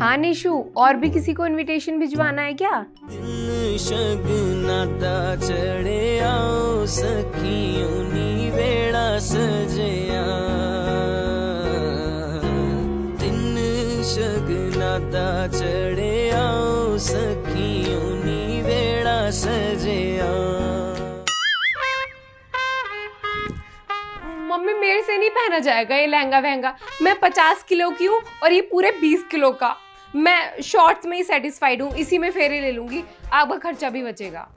हाँ निशु और भी किसी को इनविटेशन भिजवाना है क्या? चढ़े आओ सखियों सजया मम्मी मेरे से नहीं पहना जाएगा ये लहंगा वहंगा मैं पचास किलो की हूँ और ये पूरे बीस किलो का। मैं शॉर्ट्स में ही सेटिस्फाइड हूँ, इसी में फेरे ले लूँगी। आपका खर्चा भी बचेगा।